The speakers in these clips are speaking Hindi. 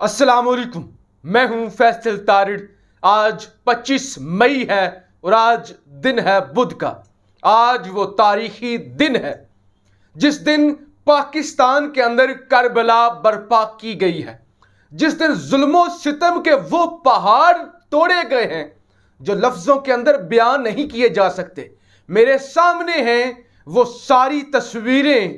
असलकुम मैं हूँ फैसल तारिड। आज 25 मई है और आज दिन है बुध का। आज वो तारीखी दिन है, जिस दिन पाकिस्तान के अंदर करबला बर्पा की गई है। जिस दिन जुल्मो सितम के वो पहाड़ तोड़े गए हैं, जो लफ्ज़ों के अंदर बयान नहीं किए जा सकते। मेरे सामने हैं वो सारी तस्वीरें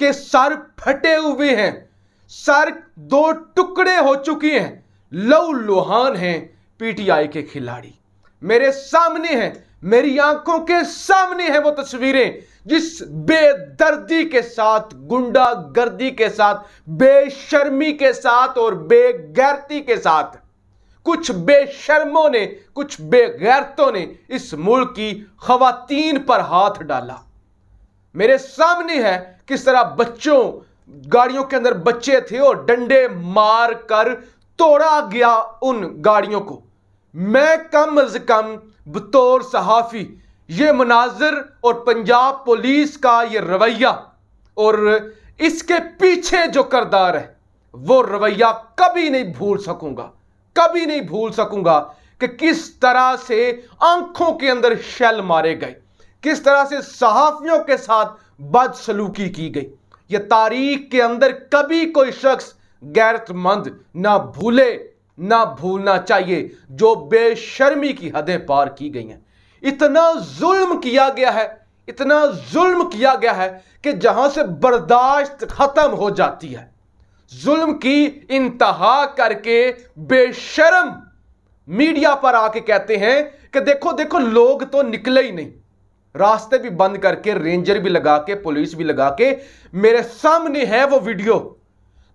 के सर फटे हुए हैं। सर दो टुकड़े हो चुकी हैं। लव लोहान हैं पीटीआई के खिलाड़ी। मेरे सामने हैं, मेरी आँखों के सामने हैं वो तस्वीरें, जिस बेदर्दी के साथ गुंडा गर्दी के साथ, बेशर्मी के साथ और बेगैरती के साथ। कुछ बेशर्मों ने, कुछ बेगैरतों ने इस मुल्क की खातन पर हाथ डाला। मेरे सामने है किस तरह बच्चों गाड़ियों के अंदर बच्चे थे और डंडे मार कर तोड़ा गया उन गाड़ियों को। मैं कम अज कम बतौर सहाफ़ी, ये मनाजर और पंजाब पुलिस का ये रवैया और इसके पीछे जो करदार है, वो रवैया कभी नहीं भूल सकूँगा, कभी नहीं भूल सकूँगा कि किस तरह से आँखों के अंदर शैल मारे गए, किस तरह से सहाफियों के साथ बदसलूकी की गई। ये तारीख के अंदर कभी कोई शख्स गैरतमंद ना भूले, ना भूलना चाहिए, जो बेशर्मी की हदें पार की गई हैं। इतना जुल्म किया गया है, इतना जुल्म किया गया है कि जहाँ से बर्दाश्त खत्म हो जाती है। जुल्म की इंतहा करके बेशर्म मीडिया पर आके कहते हैं कि देखो देखो, लोग तो निकले ही नहीं। रास्ते भी बंद करके, रेंजर भी लगा के पुलिस भी लगा के मेरे सामने है वो वीडियो।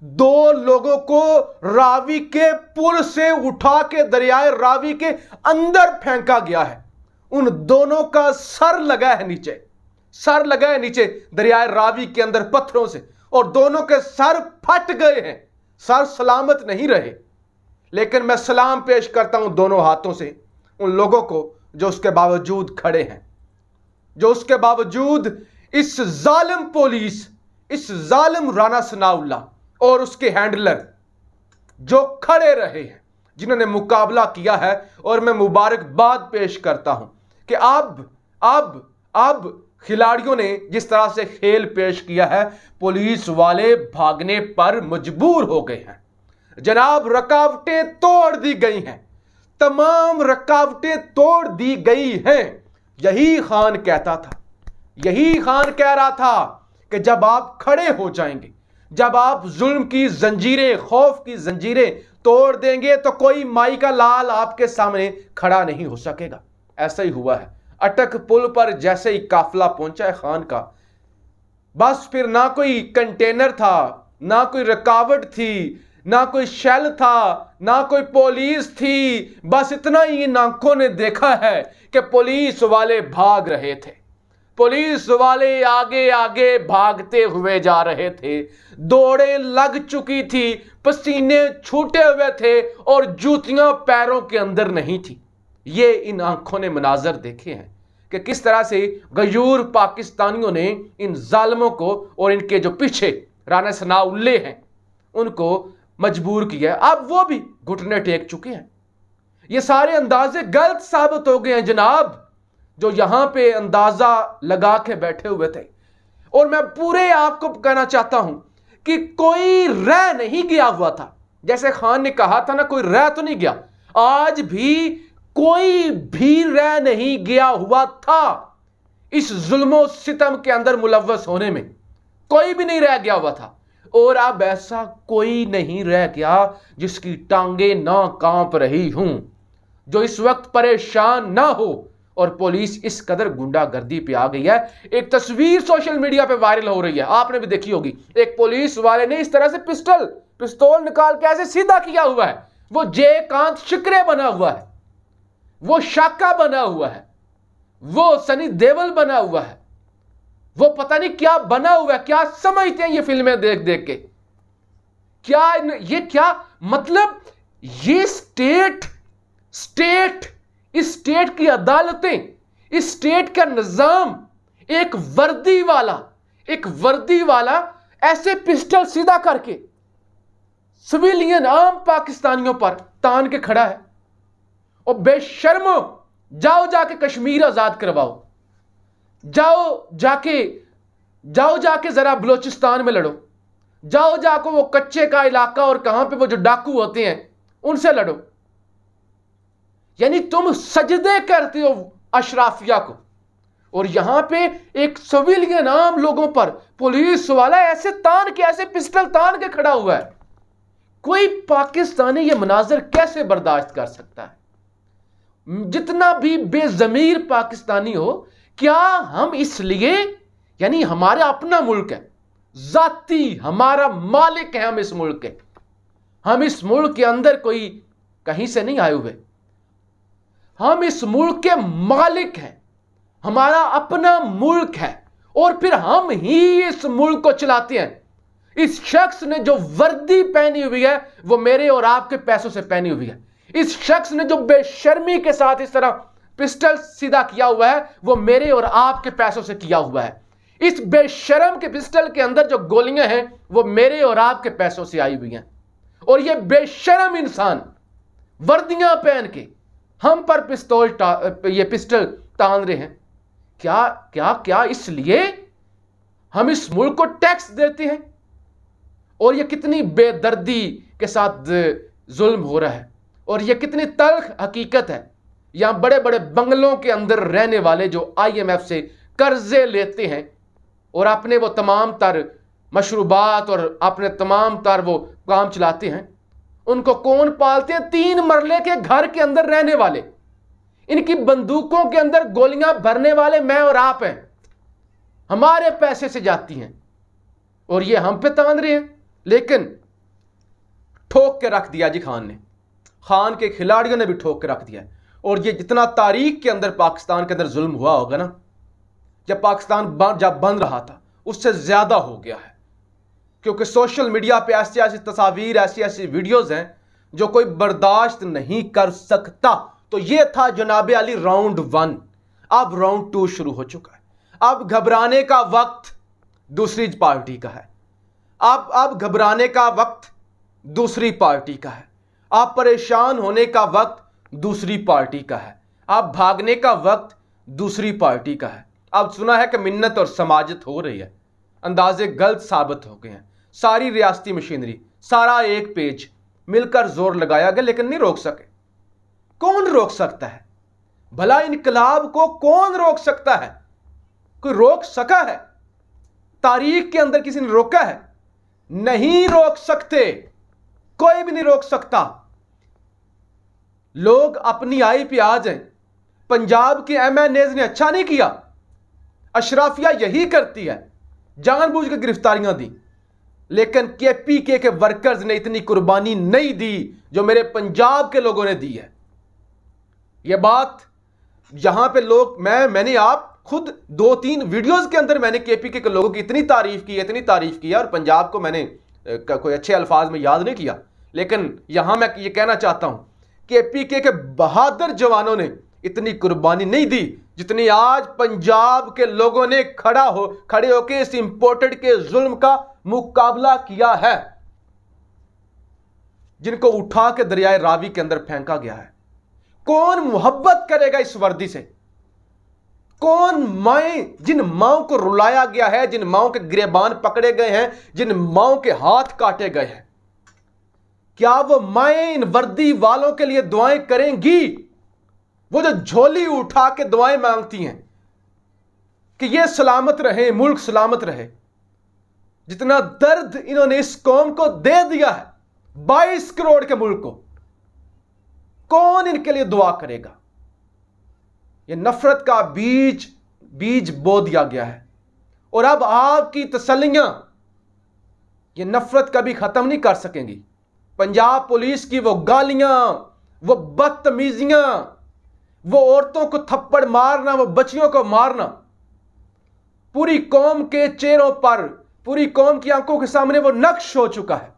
दो लोगों को रावी के पुल से उठा के दरियाए रावी के अंदर फेंका गया है। उन दोनों का सर लगा है नीचे। सर लगा है नीचे दरियाए रावी के अंदर पत्थरों से। और दोनों के सर फट गए हैं। सर सलामत नहीं रहे। लेकिन मैं सलाम पेश करता हूँ दोनों हाथों से, उन लोगों को जो उसके बावजूद खड़े हैं। जो उसके बावजूद इस जालिम पुलिस, इस जालिम राना सनाउल्ला और उसके हैंडलर जो खड़े रहे हैं, जिन्होंने मुकाबला किया है, और मैं मुबारकबाद पेश करता हूँ कि अब अब अब खिलाड़ियों ने जिस तरह से खेल पेश किया है, पुलिस वाले भागने पर मजबूर हो गए हैं। जनाब, रकावटें तोड़ दी गई हैं। तमाम रकावटें तोड़ दी गई हैं। यही खान कहता था। यही खान कह रहा था कि जब आप खड़े हो जाएँगे, जब आप जुल्म की जंजीरें, खौफ की जंजीरें तोड़ देंगे तो कोई माई का लाल आपके सामने खड़ा नहीं हो सकेगा। ऐसा ही हुआ है। अटक पुल पर जैसे ही काफिला पहुँचा है खान का, बस फिर ना कोई कंटेनर था, ना कोई रुकावट थी ना कोई शेल था, ना कोई पुलिस थी, बस इतना ही इन आँखों ने देखा है कि पुलिस वाले भाग रहे थे। पुलिस वाले आगे आगे भागते हुए जा रहे थे। दौड़े लग चुकी थी, पसीने छूटे हुए थे और जूतियाँ पैरों के अंदर नहीं थी। ये इन आँखों ने मनाजर देखे हैं कि किस तरह से गयूर पाकिस्तानियों ने इन जालमों को और इनके जो पीछे राना सनाउल्ले हैं, उनको मजबूर किया अब वो भी घुटने टेक चुके हैं। ये सारे अंदाजे गलत साबित हो गए हैं जनाब, जो यहाँ पे अंदाज़ा लगा के बैठे हुए थे। और मैं पूरे आपको कहना चाहता हूँ कि कोई रह नहीं गया हुआ था। जैसे खान ने कहा था ना, कोई रह तो नहीं गया। आज भी कोई भी रह नहीं गया हुआ था इस जुल्मो सितम के अंदर मुलवस होने में। कोई भी नहीं रह गया हुआ था। और अब ऐसा कोई नहीं रह गया जिसकी टांगे ना काँप रही हूँ। जो इस वक्त परेशान ना हो। और पुलिस इस कदर गुंडागर्दी पे आ गई है। एक तस्वीर सोशल मीडिया पे वायरल हो रही है। आपने भी देखी होगी। एक पुलिस वाले ने इस तरह से पिस्टल, पिस्तौल निकाल के ऐसे सीधा किया हुआ है। वो जयकांत शिकरे बना हुआ है। वो शाका बना हुआ है। वो सनी देवल बना हुआ है। वो पता नहीं क्या बना हुआ है, क्या समझते हैं ये फ़िल्में देख देख के। क्या ये क्या मतलब? ये स्टेट स्टेट इस स्टेट की अदालतें, इस स्टेट का निज़ाम, एक वर्दी वाला, एक वर्दी वाला, ऐसे पिस्टल सीधा करके सिविलियन आम पाकिस्तानियों पर तान के खड़ा है। और बेशर्मो जाओ जाके कश्मीर आज़ाद करवाओ। जाओ जाके जाओ जाके जरा बलोचिस्तान में लड़ो। जाओ जाको वो कच्चे का इलाका और कहाँ पे वो जो डाकू होते हैं, उनसे लड़ो। यानी तुम सजदे करते हो अशराफिया को। और यहाँ पे एक सिविलियन आम लोगों पर पुलिस वाला ऐसे तान के, ऐसे पिस्टल तान के खड़ा हुआ है। कोई पाकिस्तानी ये मनाजर कैसे बर्दाश्त कर सकता है? जितना भी बेजमीर पाकिस्तानी हो क्या हम इसलिए, यानी हमारा अपना मुल्क है, जाति हमारा मालिक है हम इस मुल्क के। हम इस मुल्क के अंदर कोई कहीं से नहीं आए हुए। हम इस मुल्क के मालिक हैं, हमारा अपना मुल्क है, और फिर हम ही इस मुल्क को चलाते हैं। इस शख्स ने जो वर्दी पहनी हुई है, वो मेरे और आपके पैसों से पहनी हुई है। इस शख्स ने जो बेशर्मी के साथ इस तरह पिस्टल सीधा किया हुआ है, वो मेरे और आपके पैसों से किया हुआ है। इस बेशरम के पिस्टल के अंदर जो गोलियाँ हैं, वो मेरे और आपके पैसों से आई हुई हैं। और ये बेशरम इंसान, वर्दियाँ पहन के, हम पर पिस्तौल ये पिस्टल तान रहे हैं। क्या क्या क्या इसलिए हम इस मुल्क को टैक्स देते हैं? और ये कितनी बेदर्दी के साथ, जुल्म हो रहा है। और ये कितनी तल्ख हकीकत है यहाँ बड़े बड़े बंगलों के अंदर रहने वाले जो आईएमएफ से कर्जे लेते हैं और अपने वो तमाम तर मशरूबात और अपने तमाम तर वो काम चलाते हैं, उनको कौन पालते हैं? तीन मरले के घर के अंदर रहने वाले। इनकी बंदूकों के अंदर गोलियाँ भरने वाले मैं और आप हैं। हमारे पैसे से जाती हैं और ये हम पे तान रहे हैं। लेकिन ठोक के रख दिया जी खान ने। खान के खिलाड़ियों ने भी ठोक के रख दिया। और ये जितना तारीख के अंदर पाकिस्तान के अंदर जुल्म हुआ होगा ना, जब पाकिस्तान जब बन रहा था, उससे ज़्यादा हो गया है। क्योंकि सोशल मीडिया पे ऐसी ऐसी तस्वीर, ऐसी ऐसी वीडियोज़ हैं जो कोई बर्दाश्त नहीं कर सकता। तो ये था जनाब अली राउंड वन अब राउंड टू शुरू हो चुका है। अब घबराने का वक्त दूसरी पार्टी का है। अब अब घबराने का वक्त दूसरी पार्टी का है। आप परेशान होने का वक्त दूसरी पार्टी का है। आप भागने का वक्त दूसरी पार्टी का है। अब सुना है कि मिन्नत और समाजत हो रही है। अंदाजे गलत साबित हो गए हैं। सारी रियासती मशीनरी, सारा एक पेज मिलकर ज़ोर लगाया गया, लेकिन नहीं रोक सके। कौन रोक सकता है? भला इनकलाब को कौन रोक सकता है? कोई रोक सका है? तारीख के अंदर किसी ने रोका है? नहीं रोक सकते। कोई भी नहीं रोक सकता। लोग अपनी आई पे आ जाए। पंजाब के एम एन एज ने अच्छा नहीं किया। अशराफिया यही करती है। जानबूझ के गिरफ्तारियाँ दी। लेकिन के पी के, के वर्कर्स ने इतनी कुर्बानी नहीं दी जो मेरे पंजाब के लोगों ने दी है। यह बात यहाँ पे लोग मैं मैंने आप खुद दो तीन वीडियोस के अंदर मैंने के पी के लोगों की इतनी तारीफ़ की इतनी तारीफ़ की और पंजाब को मैंने कोई अच्छे अल्फाज में याद नहीं किया। लेकिन यहाँ मैं ये कहना चाहता हूँ के पी के, के बहादुर जवानों ने इतनी कुर्बानी नहीं दी जितनी आज पंजाब के लोगों ने खड़ा हो खड़े होकर इस इंपोर्टेड के जुल्म का मुकाबला किया है। जिनको उठा के दरियाए रावी के अंदर फेंका गया है। कौन मोहब्बत करेगा इस वर्दी से? कौन माए जिन माओ को रुलाया गया है जिन माओ के गिरेबान पकड़े गए हैं जिन माओ के हाथ काटे गए हैं? क्या वो माए इन वर्दी वालों के लिए दुआएँ करेंगी? वो जो झोली उठा के दुआएँ मांगती हैं, कि ये सलामत रहे, मुल्क सलामत रहे। जितना दर्द इन्होंने इस कौम को दे दिया है 22 करोड़ के मुल्क को, कौन इनके लिए दुआ करेगा? ये नफरत का बीज बीज बो दिया गया है। और अब आपकी तसलियाँ ये नफरत कभी खत्म नहीं कर सकेंगी। पंजाब पुलिस की वो गालियाँ, वो बदतमीजियाँ, वो औरतों को थप्पड़ मारना, वो बच्चियों को मारना, पूरी कौम के चेहरों पर, पूरी कौम की आँखों के सामने वो नक्श हो चुका है।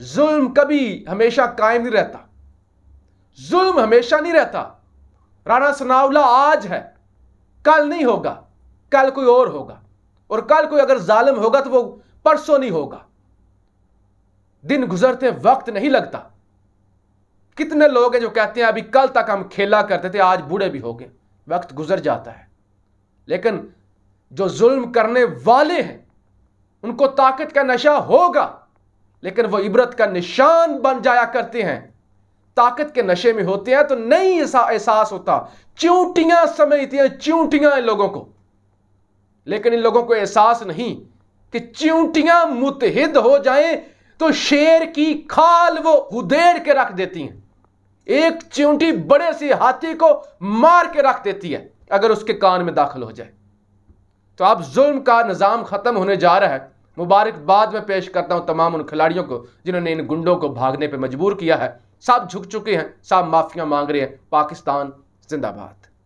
जुल्म कभी हमेशा कायम नहीं रहता। जुल्म हमेशा नहीं रहता। राणा सनावला आज है। कल नहीं होगा, कल कोई और होगा। और कल कोई अगर जालिम होगा तो वो परसों नहीं होगा। दिन गुजरते वक्त नहीं लगता। कितने लोग हैं जो कहते हैं, अभी कल तक हम खेला करते थे, आज बूढ़े भी हो गए। वक्त गुजर जाता है। लेकिन जो जुल्म करने वाले हैं, उनको ताकत का नशा होगा, लेकिन वो इबरत का निशान बन जाया करते हैं। ताकत के नशे में होते हैं तो नहीं ऐसा एहसास होता। चूंटियाँ समझती हैं, चूंटियाँ इन लोगों को। लेकिन इन लोगों को एहसास नहीं कि चूंटियाँ मुतहिद हो जाएँ तो शेर की खाल वो उदेड़ के रख देती हैं। एक चिंटी बड़े से हाथी को मार के रख देती है, अगर उसके कान में दाखिल हो जाए। तो अब जुल्म का निज़ाम ख़त्म होने जा रहा है। मुबारकबाद में पेश करता हूँ तमाम उन खिलाड़ियों को, जिन्होंने इन गुंडों को भागने पर मजबूर किया है। सब झुक चुके हैं सब माफिया मांग रहे हैं। पाकिस्तान जिंदाबाद।